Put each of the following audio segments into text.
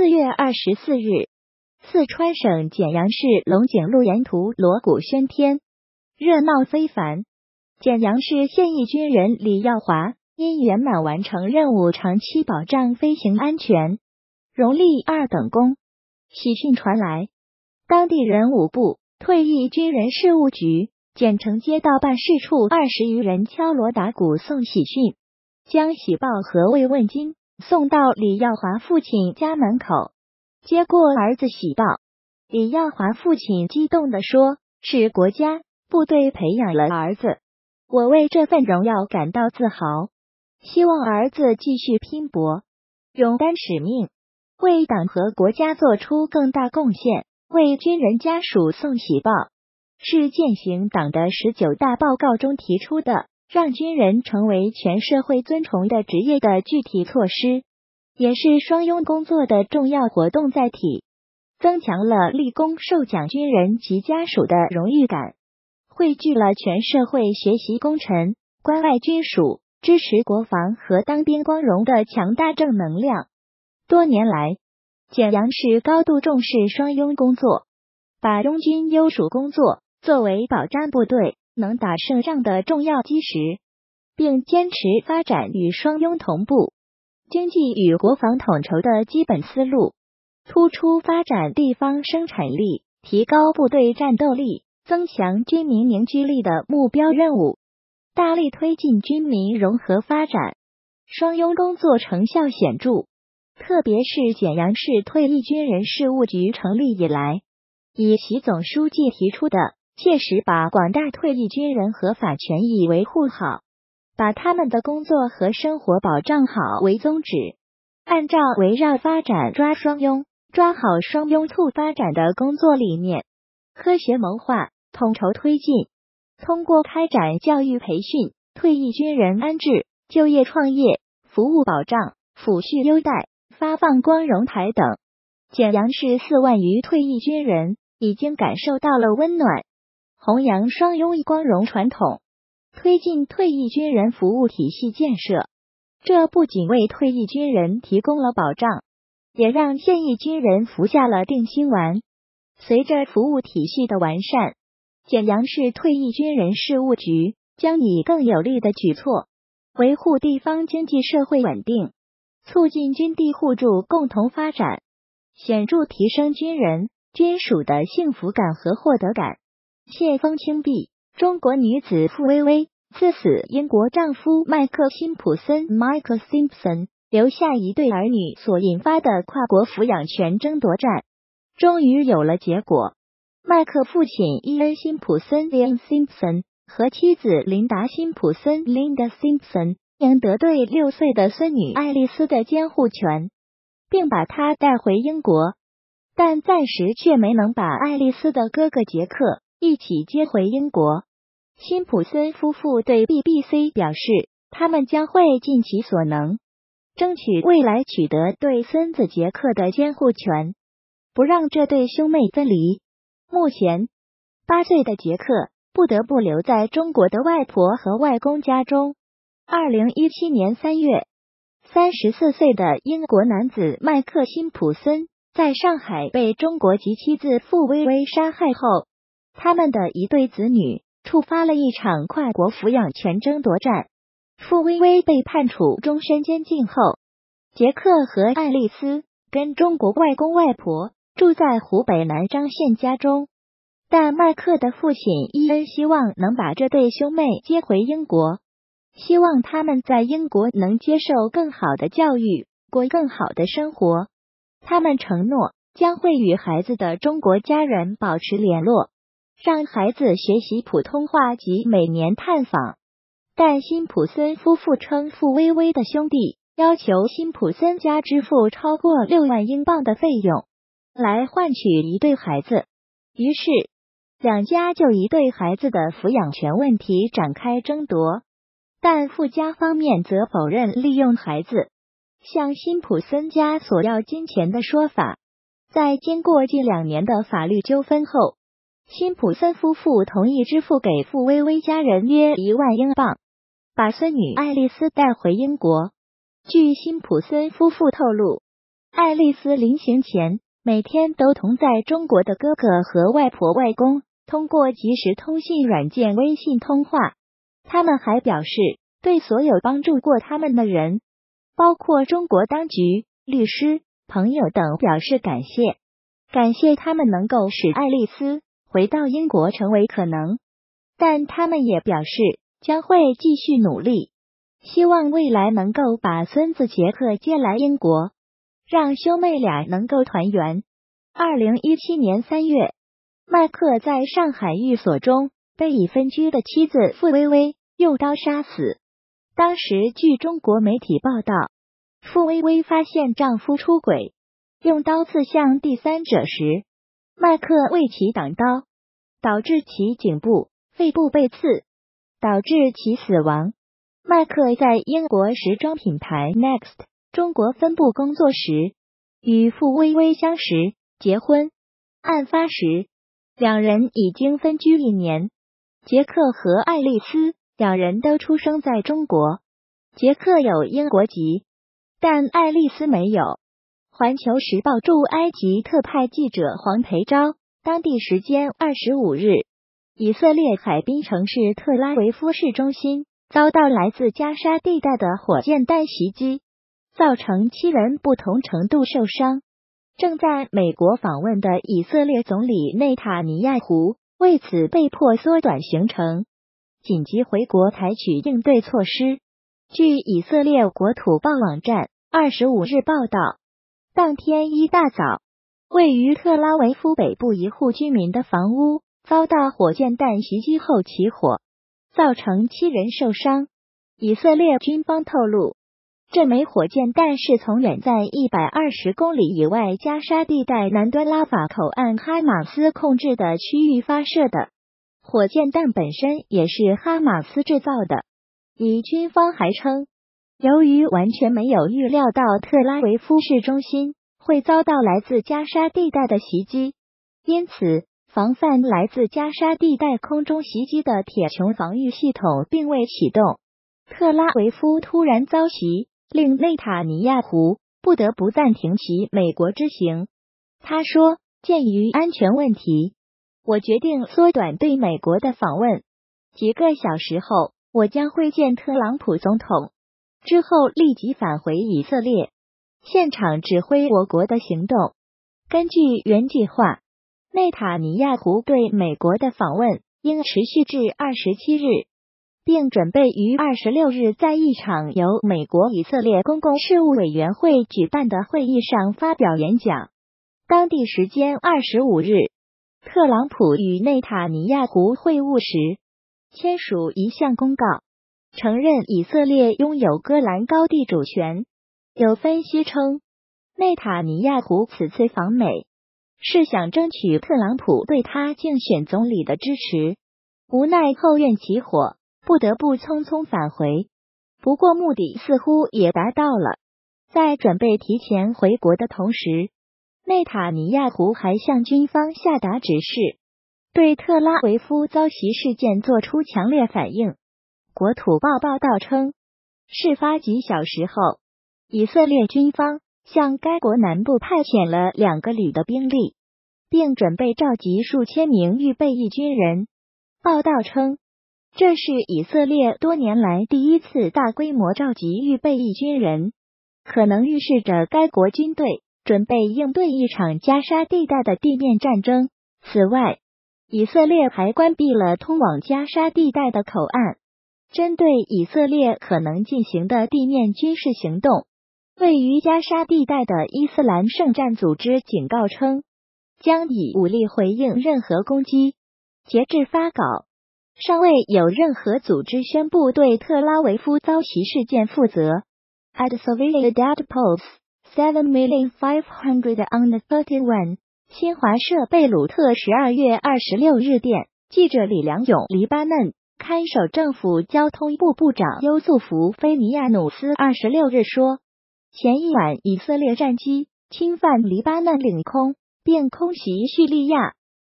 四月二十四日，四川省简阳市龙井路沿途锣鼓喧天，热闹非凡。简阳市现役军人李耀华因圆满完成任务，长期保障飞行安全，荣立二等功。喜讯传来，当地人武部退役军人事务局简城街道办事处二十余人敲锣打鼓送喜讯，将喜报和慰问金。送到李耀华父亲家门口，接过儿子喜报，李耀华父亲激动的说：“是国家部队培养了儿子，我为这份荣耀感到自豪。希望儿子继续拼搏，勇担使命，为党和国家做出更大贡献。为军人家属送喜报，是践行党的十九大报告中提出的。”让军人成为全社会尊崇的职业的具体措施，也是双拥工作的重要活动载体，增强了立功受奖军人及家属的荣誉感，汇聚了全社会学习功臣、关爱军属、支持国防和当兵光荣的强大正能量。多年来，简阳市高度重视双拥工作，把拥军优属工作作为保障部队。能打胜仗的重要基石，并坚持发展与双拥同步、经济与国防统筹的基本思路，突出发展地方生产力、提高部队战斗力、增强军民凝聚力的目标任务，大力推进军民融合发展，双拥工作成效显著。特别是简阳市退役军人事务局成立以来，以习总书记提出的。切实把广大退役军人合法权益维护好，把他们的工作和生活保障好为宗旨，按照围绕发展抓双拥、抓好双拥促发展的工作理念，科学谋划、统筹推进，通过开展教育培训、退役军人安置、就业创业、服务保障、抚恤优待、发放光荣牌等，简阳市四万余退役军人已经感受到了温暖。弘扬双拥光荣传统，推进退役军人服务体系建设。这不仅为退役军人提供了保障，也让现役军人服下了定心丸。随着服务体系的完善，简阳市退役军人事务局将以更有力的举措，维护地方经济社会稳定，促进军地互助共同发展，显著提升军人军属的幸福感和获得感。谢风轻碧，中国女子傅薇薇赐死英国丈夫麦克辛普森 （Michael Simpson） 留下一对儿女所引发的跨国抚养权争夺战，终于有了结果。麦克父亲伊恩·辛普森 （Ian Simpson） 和妻子琳达·辛普森 （Linda Simpson） 赢得对六岁的孙女爱丽丝的监护权，并把她带回英国，但暂时却没能把爱丽丝的哥哥杰克。一起接回英国。辛普森夫妇对 BBC 表示，他们将会尽其所能，争取未来取得对孙子杰克的监护权，不让这对兄妹分离。目前，八岁的杰克不得不留在中国的外婆和外公家中。二零一七年三月，三十四岁的英国男子麦克辛普森在上海被中国籍妻子傅薇薇杀害后。他们的一对子女触发了一场跨国抚养权争夺战。傅薇薇被判处终身监禁后，杰克和爱丽丝跟中国外公外婆住在湖北南漳县家中。但麦克的父亲伊恩希望能把这对兄妹接回英国，希望他们在英国能接受更好的教育，过更好的生活。他们承诺将会与孩子的中国家人保持联络。让孩子学习普通话及每年探访，但辛普森夫妇称傅薇薇的兄弟要求辛普森家支付超过六万英镑的费用来换取一对孩子，于是两家就一对孩子的抚养权问题展开争夺。但傅家方面则否认利用孩子向辛普森家索要金钱的说法。在经过近两年的法律纠纷后。辛普森夫妇同意支付给傅薇薇家人约一万英镑，把孙女爱丽丝带回英国。据辛普森夫妇透露，爱丽丝临行前每天都同在中国的哥哥和外婆、外公通过即时通信软件微信通话。他们还表示，对所有帮助过他们的人，包括中国当局、律师、朋友等，表示感谢，感谢他们能够使爱丽丝回到英国成为可能。但他们也表示将会继续努力，希望未来能够把孙子杰克接来英国。让兄妹俩能够团圆。二零一七年三月，麦克在上海寓所中被已分居的妻子傅薇薇用刀杀死。当时，据中国媒体报道，傅薇薇发现丈夫出轨，用刀刺向第三者时，麦克为其挡刀，导致其颈部、肺部被刺，导致其死亡。麦克在英国时装品牌 Next。中国分部工作时，与傅薇薇相识、结婚。案发时，两人已经分居一年。杰克和爱丽丝两人都出生在中国，杰克有英国籍，但爱丽丝没有。环球时报驻埃及特派记者黄培昭，当地时间二十五日，以色列海滨城市特拉维夫市中心遭到来自加沙地带的火箭弹袭击。造成七人不同程度受伤。正在美国访问的以色列总理内塔尼亚胡为此被迫缩短行程，紧急回国采取应对措施。据以色列国土报网站二十五日报道，当天一大早，位于特拉维夫北部一户居民的房屋遭到火箭弹袭击后起火，造成七人受伤。以色列军方透露。这枚火箭弹是从远在一百二十公里以外加沙地带南端拉法口岸哈马斯控制的区域发射的。火箭弹本身也是哈马斯制造的。以军方还称，由于完全没有预料到特拉维夫市中心会遭到来自加沙地带的袭击，因此防范来自加沙地带空中袭击的铁穹防御系统并未启动。特拉维夫突然遭袭。令内塔尼亚胡不得不暂停其美国之行。他说：“鉴于安全问题，我决定缩短对美国的访问。几个小时后，我将会见特朗普总统，之后立即返回以色列，现场指挥我国的行动。根据原计划，内塔尼亚胡对美国的访问应持续至二十七日。”并准备于二十六日在一场由美国以色列公共事务委员会举办的会议上发表演讲。当地时间二十五日，特朗普与内塔尼亚胡会晤时签署一项公告，承认以色列拥有戈兰高地主权。有分析称，内塔尼亚胡此次访美是想争取特朗普对他竞选总理的支持，无奈后院起火。不得不匆匆返回，不过目的似乎也达到了。在准备提前回国的同时，内塔尼亚胡还向军方下达指示，对特拉维夫遭袭事件作出强烈反应。国土报报道称，事发几小时后，以色列军方向该国南部派遣了两个旅的兵力，并准备召集数千名预备役军人。报道称。这是以色列多年来第一次大规模召集预备役军人，可能预示着该国军队准备应对一场加沙地带的地面战争。此外，以色列还关闭了通往加沙地带的口岸。针对以色列可能进行的地面军事行动，位于加沙地带的伊斯兰圣战组织警告称，将以武力回应任何攻击。截至发稿。尚未有任何组织宣布对特拉维夫遭袭事件负责。At civilian data posts, seven million five hundred on the thirty-one。新华社贝鲁特十二月二十六日电，记者李良勇，黎巴嫩看守政府交通部部长优素福菲尼亚努斯二十六日说，前一晚以色列战机侵犯黎巴嫩领空，并空袭叙利亚，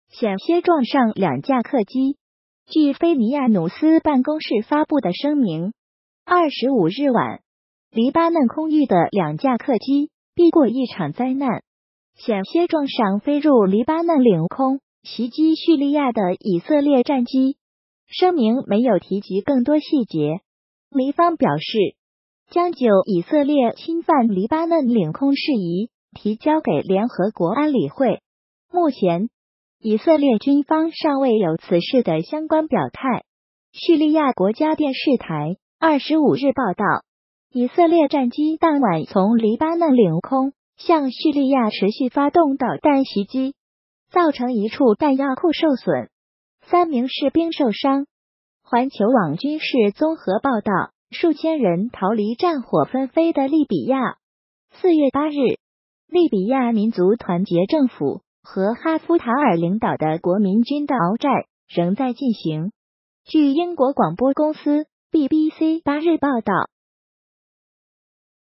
险些撞上两架客机。据菲尼亚努斯办公室发布的声明，二十五日晚，黎巴嫩空域的两架客机避过一场灾难，险些撞上飞入黎巴嫩领空、袭击叙利亚的以色列战机。声明没有提及更多细节。黎方表示，将就以色列侵犯黎巴嫩领空事宜提交给联合国安理会。目前，以色列军方尚未有此事的相关表态。叙利亚国家电视台二十五日报道，以色列战机当晚从黎巴嫩领空向叙利亚持续发动导弹袭击，造成一处弹药库受损，三名士兵受伤。环球网军事综合报道，数千人逃离战火纷飞的利比亚。四月八日，利比亚民族团结政府和哈夫塔尔领导的国民军的鏖战仍在进行。据英国广播公司 BBC 八日报道，